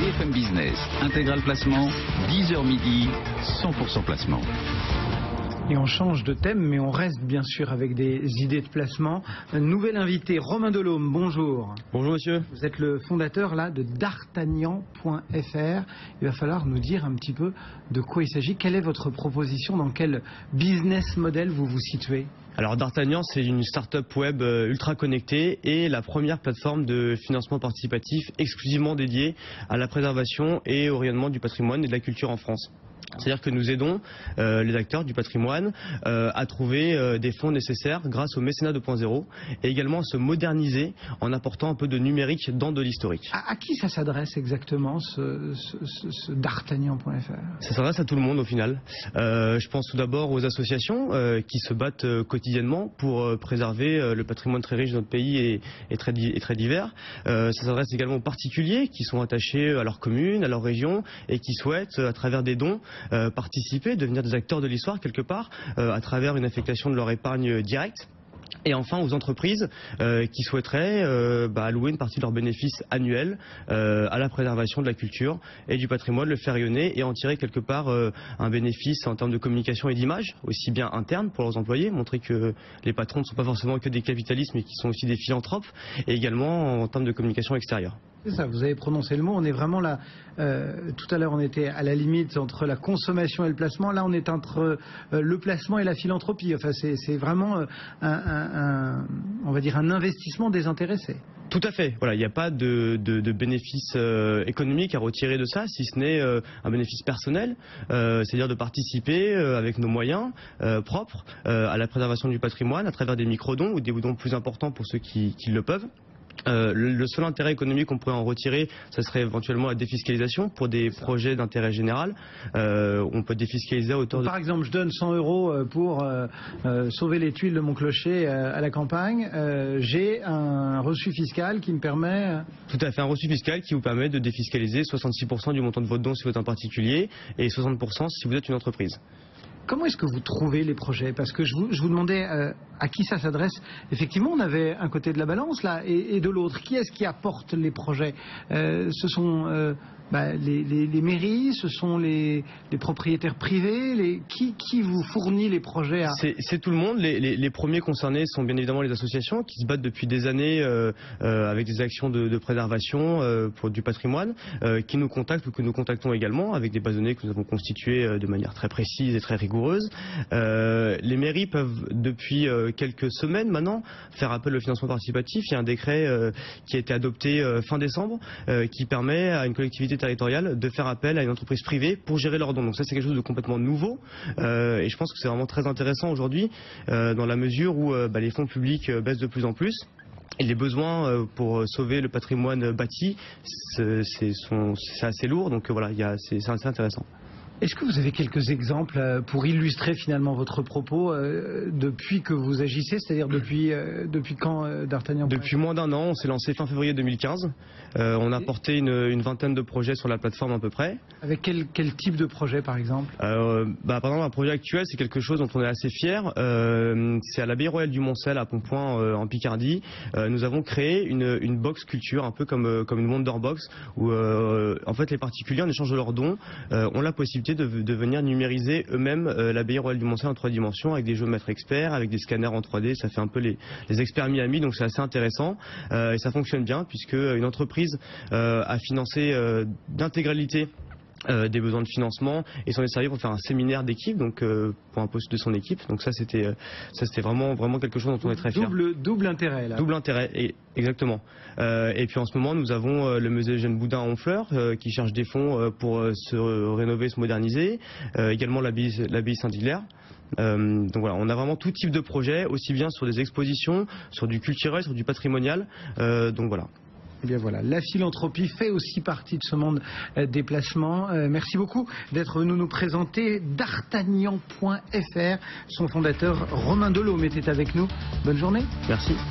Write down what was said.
BFM Business, intégral placement, 10h midi, 100% placement. Et on change de thème, mais on reste bien sûr avec des idées de placement. Un nouvel invité, Romain Delhomme, bonjour. Bonjour monsieur. Vous êtes le fondateur là de d'Artagnan.fr. Il va falloir nous dire un petit peu de quoi il s'agit. Quelle est votre proposition? Dans quel business model vous vous situez? Alors D'Artagnan, c'est une start-up web euh, ultra connectée et la première plateforme de financement participatif exclusivement dédiée à la préservation et au rayonnement du patrimoine et de la culture en France. C'est-à-dire que nous aidons euh, les acteurs du patrimoine euh, à trouver euh, des fonds nécessaires grâce au mécénat 2.0 et également à se moderniser en apportant un peu de numérique dans de l'historique. À, à, qui ça s'adresse exactement ce, ce, ce, ce d'artagnan.fr Ça s'adresse à tout le monde au final. je pense tout d'abord aux associations qui se battent quotidiennement pour préserver le patrimoine très riche de notre pays et, et, très, et très, divers. ça s'adresse également aux particuliers qui sont attachés à leur commune, à leur région et qui souhaitent à travers des dons euh, participer, devenir des acteurs de l'histoire quelque part, euh, à travers une affectation de leur épargne directe. Et enfin aux entreprises euh, qui souhaiteraient bah, allouer une partie de leurs bénéfices annuels à la préservation de la culture et du patrimoine, le faire rayonner et en tirer quelque part un bénéfice en termes de communication et d'image, aussi bien interne pour leurs employés, montrer que les patrons ne sont pas forcément que des capitalistes mais qui sont aussi des philanthropes, et également en termes de communication extérieure. C'est ça, vous avez prononcé le mot, on est vraiment là, euh, tout à l'heure on était à la limite entre la consommation et le placement, là on est entre euh, le placement et la philanthropie, enfin c'est vraiment un, un, on va dire un investissement désintéressé. Tout à fait. Voilà, il n'y a pas de, bénéfice euh, économique à retirer de ça, si ce n'est euh, un bénéfice personnel, euh, c'est-à-dire de participer avec nos moyens propres à la préservation du patrimoine à travers des micro-dons ou des dons plus importants pour ceux qui le peuvent. Euh, le seul intérêt économique qu'on pourrait en retirer, ce serait éventuellement la défiscalisation pour des projets d'intérêt général. Euh, on peut défiscaliser à hauteur de... Par exemple, je donne 100 euros pour euh, sauver les tuiles de mon clocher à la campagne. J'ai un reçu fiscal qui me permet... Tout à fait, un reçu fiscal qui vous permet de défiscaliser 66% du montant de votre don si vous êtes un particulier et 60% si vous êtes une entreprise. Comment est-ce que vous trouvez les projets? Parce que je vous, demandais euh, à qui ça s'adresse. Effectivement, on avait un côté de la balance là et, et de l'autre. Qui est-ce qui apporte les projets? Euh, Ce sont euh, bah, les, mairies, ce sont les, propriétaires privés. Qui, vous fournit les projets. C'est tout le monde. Les, premiers concernés sont bien évidemment les associations qui se battent depuis des années euh, euh, avec des actions de, préservation euh, pour du patrimoine, qui nous contactent ou que nous contactons également avec des bases données que nous avons constituées de manière très précise et très rigoureuse. Les mairies peuvent depuis quelques semaines maintenant faire appel au financement participatif. Il y a un décret qui a été adopté fin décembre qui permet à une collectivité territoriale de faire appel à une entreprise privée pour gérer leurs dons. Donc ça c'est quelque chose de complètement nouveau euh, et je pense que c'est vraiment très intéressant aujourd'hui euh, dans la mesure où euh, bah, les fonds publics baissent de plus en plus. Et les besoins pour sauver le patrimoine bâti, c'est assez lourd, donc voilà, c'est assez intéressant. Est-ce que vous avez quelques exemples euh, pour illustrer finalement votre propos euh, depuis que vous agissez, c'est-à-dire depuis, euh, depuis quand euh, D'Artagnan Depuis moins d'un an, on s'est lancé fin février 2015. Euh, on a porté une, une, vingtaine de projets sur la plateforme à peu près. Avec quel, quel type de projet par exemple? Euh, bah, Par exemple, un projet actuel, c'est quelque chose dont on est assez fier. c'est à l'abbaye royale du Montcel à Pontpoint en Picardie. nous avons créé une, une box culture, un peu comme, comme une Wonderbox, où en fait les particuliers, en échange de leurs dons, ont la possibilité de, venir numériser eux-mêmes euh, l'abbaye royale du Montcel en trois dimensions avec des géomètres experts, avec des scanners en 3D. Ça fait un peu les, experts Miami, donc c'est assez intéressant euh, et ça fonctionne bien puisque une entreprise euh, a financé d'intégralité euh, des besoins de financement et s'en est servi pour faire un séminaire d'équipe donc euh, pour un poste de son équipe. Donc ça c'était euh, ça c'était vraiment vraiment quelque chose dont on est très fier double double intérêt là. Double intérêt et, exactement. Euh, et puis en ce moment nous avons le musée Jeanne Boudin à Honfleur qui cherche des fonds pour se rénover se moderniser. Également l'abbaye Saint-Hilaire. Donc voilà, on a vraiment tout type de projet, aussi bien sur des expositions, sur du culturel, sur du patrimonial. donc voilà. Eh bien voilà, la philanthropie fait aussi partie de ce monde euh, des placements. Euh, merci beaucoup d'être venu nous présenter d'artagnan.fr. Son fondateur Romain Delhomme était avec nous. Bonne journée. Merci.